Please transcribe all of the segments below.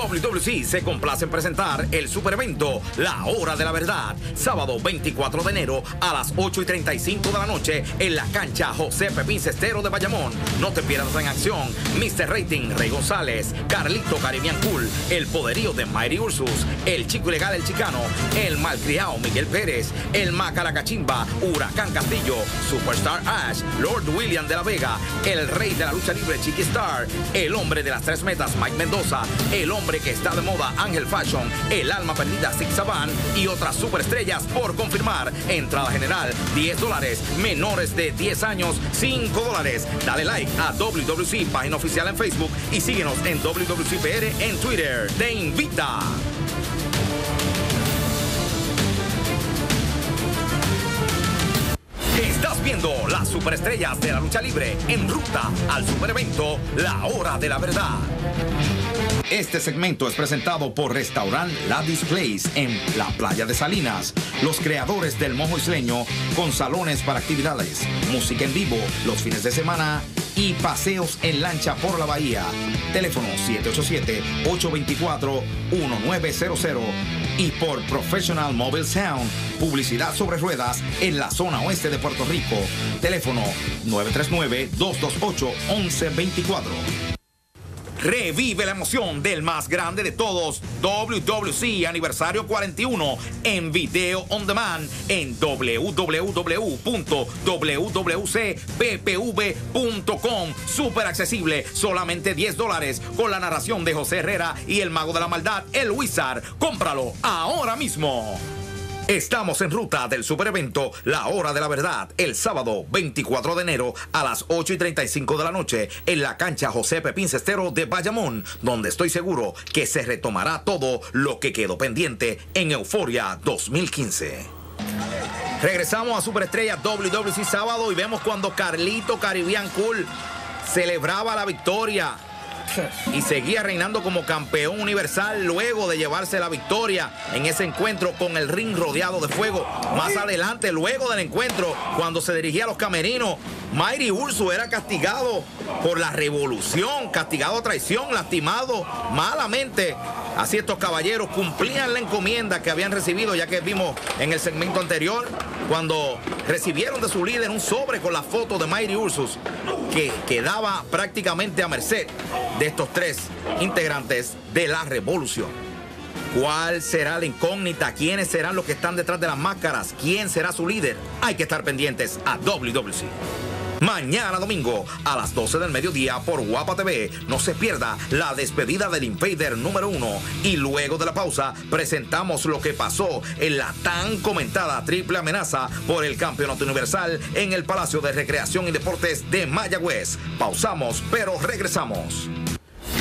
WWC se complace en presentar el super evento La Hora de la Verdad, sábado 24 de enero a las 8 y 35 de la noche en la cancha José Pepín Cestero de Bayamón. No te pierdas en acción Mr. Rating, Rey González, Carlito Caribbean Cool, El Poderío de Mighty Ursus, El Chico Ilegal El Chicano, El Malcriado Miguel Pérez, El Macaracachimba, Huracán Castillo, Superstar Ash, Lord William de la Vega, El Rey de la Lucha Libre Chiqui Star, El Hombre de las Tres Metas Mike Mendoza, El Hombre que está de moda Ángel Fashion, El Alma Perdida Saban y otras superestrellas por confirmar. Entrada general 10 dólares, menores de 10 años 5 dólares. Dale like a WWC, página oficial en Facebook y síguenos en WWCPR en Twitter. Te invita. Estás viendo las superestrellas de la lucha libre en ruta al superevento La Hora de la Verdad. Este segmento es presentado por Restaurant La Displays en la playa de Salinas, los creadores del mojo isleño con salones para actividades, música en vivo los fines de semana y paseos en lancha por la bahía. Teléfono 787-824-1900 y por Professional Mobile Sound, publicidad sobre ruedas en la zona oeste de Puerto Rico. Teléfono 939-228-1124. Revive la emoción del más grande de todos, WWC Aniversario 41, en video on demand en www.wwcppv.com. Súper accesible, solamente 10 dólares, con la narración de José Herrera y el mago de la maldad, el Wizard. Cómpralo ahora mismo. Estamos en ruta del superevento La Hora de la Verdad, el sábado 24 de enero a las 8 y 35 de la noche en la cancha José Pepín Cestero de Bayamón, donde estoy seguro que se retomará todo lo que quedó pendiente en Euforia 2015. Regresamos a Superestrella WWC sábado y vemos cuando Carlito Caribbean Cool celebraba la victoria y seguía reinando como campeón universal luego de llevarse la victoria en ese encuentro con el ring rodeado de fuego. Más adelante, luego del encuentro, cuando se dirigía a los camerinos, Mighty Urso era castigado por la revolución, castigado a traición, lastimado malamente. Así estos caballeros cumplían la encomienda que habían recibido, ya que vimos en el segmento anterior, cuando recibieron de su líder un sobre con la foto de Mighty Ursus, que quedaba prácticamente a merced de estos tres integrantes de la revolución. ¿Cuál será la incógnita? ¿Quiénes serán los que están detrás de las máscaras? ¿Quién será su líder? Hay que estar pendientes a WWC. Mañana domingo a las 12 del mediodía por Guapa TV. No se pierda la despedida del Invader número uno. Y luego de la pausa presentamos lo que pasó en la tan comentada triple amenaza por el Campeonato Universal en el Palacio de Recreación y Deportes de Mayagüez. Pausamos, pero regresamos.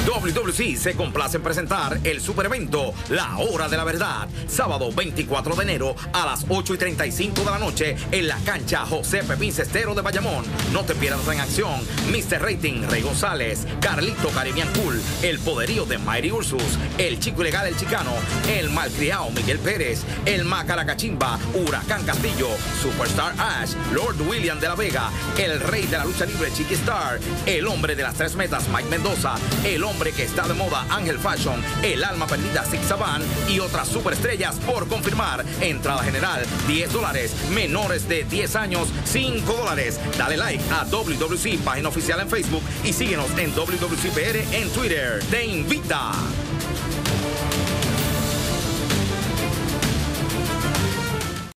WWC se complace en presentar el super evento La Hora de la Verdad, sábado 24 de enero a las 8 y 35 de la noche en la cancha José Pepín Cestero de Bayamón. No te pierdas en acción Mr. Rating, Rey González, Carlito Caribbean Cool, El Poderío de Mighty Ursus, El Chico Ilegal El Chicano, El Malcriado Miguel Pérez, El Macaracachimba, Huracán Castillo, Superstar Ash, Lord William de la Vega, El Rey de la Lucha Libre Chiqui Star, El Hombre de las Tres Metas Mike Mendoza, El Hombre que está de moda Ángel Fashion, El Alma Perdida Six y otras superestrellas por confirmar. Entrada general 10 dólares, menores de 10 años 5 dólares. Dale like a WWC, página oficial en Facebook y síguenos en WWCPR en Twitter. Te invita.